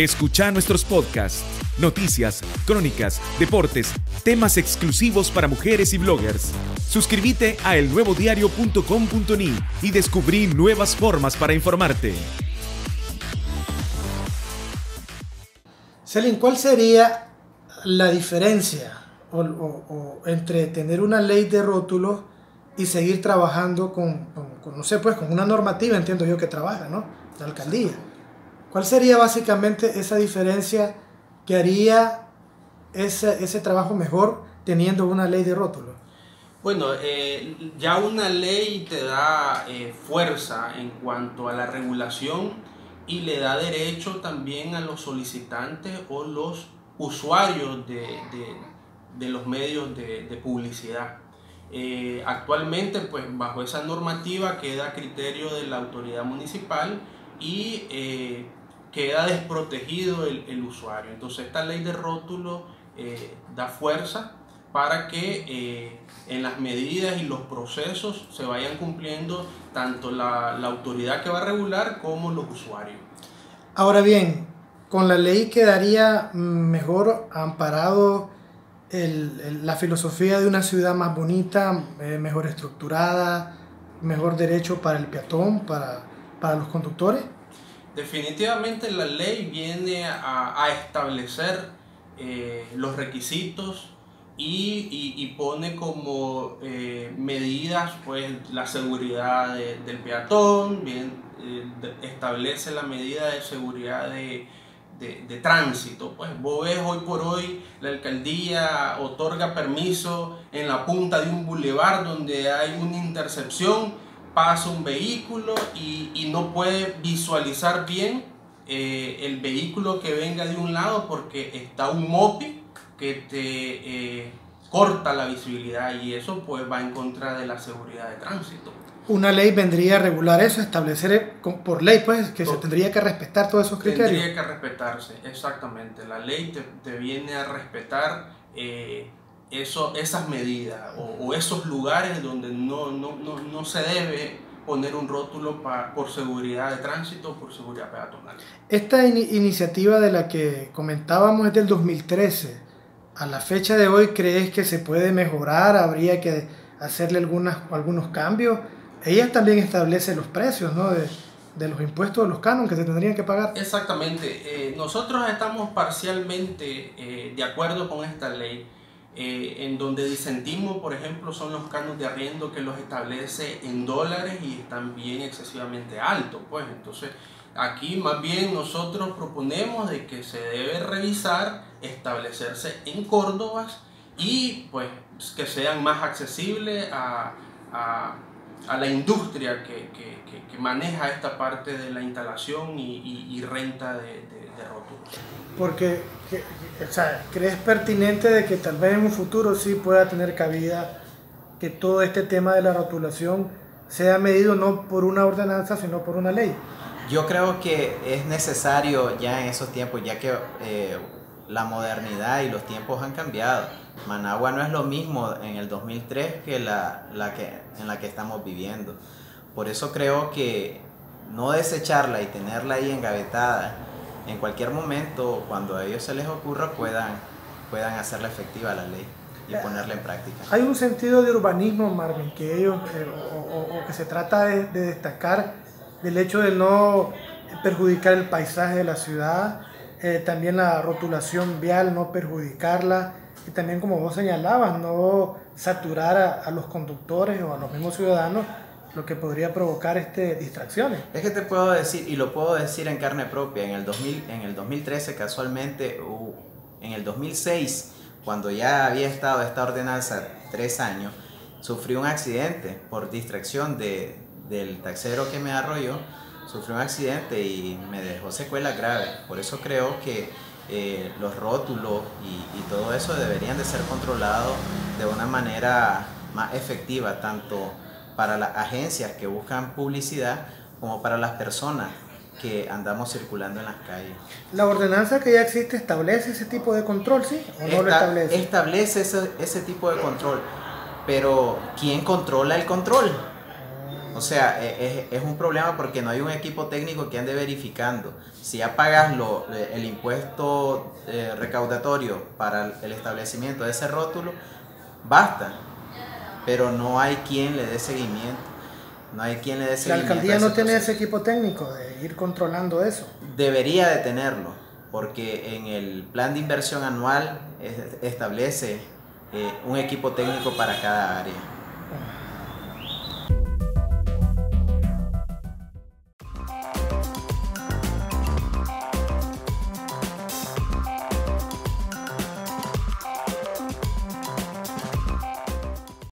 Escucha nuestros podcasts, noticias, crónicas, deportes, temas exclusivos para mujeres y bloggers. Suscríbete a elnuevodiario.com.ni y descubrí nuevas formas para informarte. Selin, ¿cuál sería la diferencia entre tener una ley de rótulos y seguir trabajando con, no sé, pues con una normativa, entiendo yo que trabaja, ¿no? La alcaldía. ¿Cuál sería básicamente esa diferencia que haría ese, ese trabajo mejor teniendo una ley de rótulos? Bueno, eh, ya una ley te da eh, fuerza en cuanto a la regulación y le da derecho también a los solicitantes o los usuarios de, de, los medios de, publicidad. Eh, actualmente, pues bajo esa normativa queda criterio de la autoridad municipal y queda desprotegido el, usuario. Entonces esta ley de rótulo eh, da fuerza para que eh, en las medidas y los procesos se vayan cumpliendo tanto la, autoridad que va a regular como los usuarios. Ahora bien, con la ley quedaría mejor amparado la filosofía de una ciudad más bonita, eh, mejor estructurada, mejor derecho para el peatón, para, para los conductores. Definitivamente la ley viene a, establecer eh, los requisitos y, pone como eh, medidas pues la seguridad del peatón, bien, eh, establece la medida de seguridad de, tránsito. Pues vos ves hoy por hoy la alcaldía otorga permiso en la punta de un bulevar donde hay una intercepción pasa un vehículo y, no puede visualizar bien eh, el vehículo que venga de un lado porque está un MOPI que te eh, corta la visibilidad y eso pues va en contra de la seguridad de tránsito. Una ley vendría a regular eso, establecer eh, por ley pues que se tendría que respetar todos esos criterios. Tendría que respetarse, exactamente. La ley te, viene a respetar eso, esas medidas o, esos lugares donde no, no, no, no, se debe poner un rótulo por seguridad de tránsito o por seguridad peatonal. Esta iniciativa de la que comentábamos es del 2013. A la fecha de hoy, ¿crees que se puede mejorar? ¿Habría que hacerle algunas, algunos cambios? Ella también establece los precios ¿no? de, de los impuestos, de los cánones que se tendrían que pagar. Exactamente. Eh, nosotros estamos parcialmente eh, de acuerdo con esta ley eh, en donde disentimos, por ejemplo, son los canos de arriendo que los establece en dólares y están bien excesivamente altos. Pues entonces, aquí más bien nosotros proponemos de que se debe revisar, establecerse en Córdobas y pues que sean más accesibles a, a, a la industria que, que, que, maneja esta parte de la instalación y, y, renta de, de, de rótulos. Porque o sea, ¿crees pertinente de que tal vez en un futuro sí pueda tener cabida que todo este tema de la rotulación sea medido no por una ordenanza, sino por una ley? Yo creo que es necesario ya en esos tiempos, ya que eh, la modernidad y los tiempos han cambiado. Managua no es lo mismo en el 2003 que la, la que en la que estamos viviendo. Por eso creo que no desecharla y tenerla ahí engavetada en cualquier momento, cuando a ellos se les ocurra, puedan, puedan hacerla efectiva la ley y ponerla en práctica. Hay un sentido de urbanismo, Marvin, que ellos, eh, o, que se trata de, destacar del hecho de no perjudicar el paisaje de la ciudad, eh, también la rotulación vial, no perjudicarla, y también como vos señalabas, no saturar a, a los conductores o a los mismos ciudadanos lo que podría provocar este, distracciones. Es que te puedo decir, y lo puedo decir en carne propia, en el, 2000, en el 2013 casualmente, en el 2006, cuando ya había estado esta ordenanza tres años, sufrí un accidente por distracción de, del taxero que me arrolló, sufrí un accidente y me dejó secuelas graves. Por eso creo que eh, los rótulos y, y todo eso deberían de ser controlados de una manera más efectiva, tanto para las agencias que buscan publicidad como para las personas que andamos circulando en las calles. ¿La ordenanza que ya existe establece ese tipo de control, sí? ¿O no lo establece? Establece ese, ese tipo de control, pero ¿quién controla el control? O sea, e, es, es, un problema porque no hay un equipo técnico que ande verificando. Si ya pagas lo, el impuesto eh, recaudatorio para el establecimiento de ese rótulo, basta. Pero no hay quien le dé seguimiento. No hay quien le dé seguimiento. La alcaldía no tiene ese equipo técnico de ir controlando eso. Debería de tenerlo, porque en el plan de inversión anual establece eh, un equipo técnico para cada área.